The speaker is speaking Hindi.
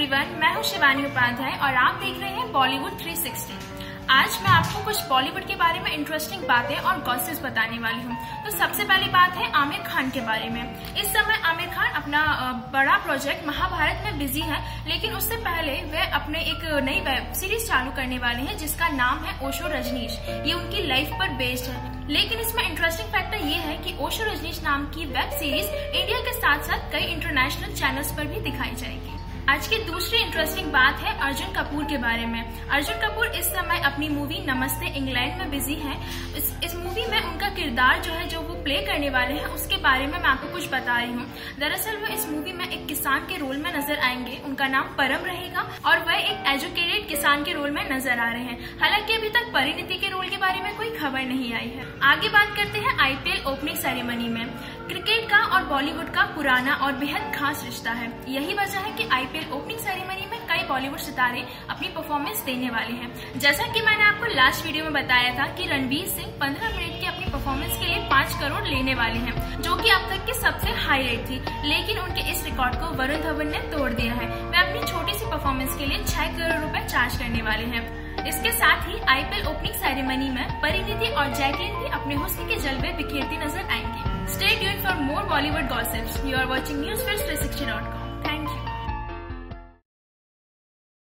एवरीवन मैं हूँ शिवानी उपाध्याय और आप देख रहे हैं बॉलीवुड 360 आज मैं आपको कुछ बॉलीवुड के बारे में इंटरेस्टिंग बातें और गॉसिप्स बताने वाली हूँ। तो सबसे पहली बात है आमिर खान के बारे में। इस समय आमिर खान अपना बड़ा प्रोजेक्ट महाभारत में बिज़ी है, लेकिन उससे पहले वे अपने एक नई वेब सीरीज़ चालू करने वाले हैं, जिसका नाम है ओशो रजनीश। ये उनकी लाइफ पर बेस्ड है। लेकिन इसमें इंटरेस्टिंग फैक्टर ये है कि ओशो रजनीश नाम की वेब सीरीज़ इंडिया के साथ साथ कई इंटरनेशनल चैनल्स पर भी दिखाई जाएगी। आज की दूसरी इंटरेस्टिंग बात है अर्जुन कपूर के बारे में। अर्जुन कपूर इस समय अपनी मूवी नमस्ते इंग्लैंड में बिज़ी है। इस, इस मूवी में उनका किरदार जो है जो वो प्ले करने वाले हैं उसके बारे में मैं आपको कुछ बता रही हूँ। दरअसल वो इस मूवी में एक किसान के रोल में नज़र आएँगे। उनका नाम परम रहेगा और वह एक एजुकेटेड किसान के रोल में नज़र आ रहे हैं। हालाँकि अभी तक परिणति के रोल के बारे में कोई खबर नहीं आई है। आगे बात करते हैं आईपीएल ओपनिंग सेरेमनी में। क्रिकेट का और बॉलीवुड का पुराना और बेहद खास रिश्ता है। यही वजह है कि आईपीएल ओपनिंग सेरेमनी में कई बॉलीवुड सितारे अपनी परफॉर्मेंस देने वाले हैं। जैसा कि मैंने आपको लास्ट वीडियो में बताया था कि रणवीर सिंह 15 मिनट की अपनी परफॉर्मेंस के लिए 5 करोड़ लेने वाले हैं, जो कि अब तक की सबसे हाई रेट थी। लेकिन उनके इस रिकॉर्ड को वरुण धवन ने तोड़ दिया है। वे अपनी छोटी सी परफॉर्मेंस के लिए छह करोड़ रूपए चार्ज करने वाले हैं। इसके साथ ही आईपीएल ओपनिंग सेरेमनी में परिणीति और जैकलिन भी अपने हुस्न के जलवे बिखेरती नज़र आएँगे। Stay tuned for more Bollywood gossips. You are watching Newsfirst360.com. Thank you.